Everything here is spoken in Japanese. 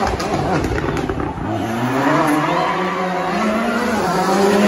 Thank you.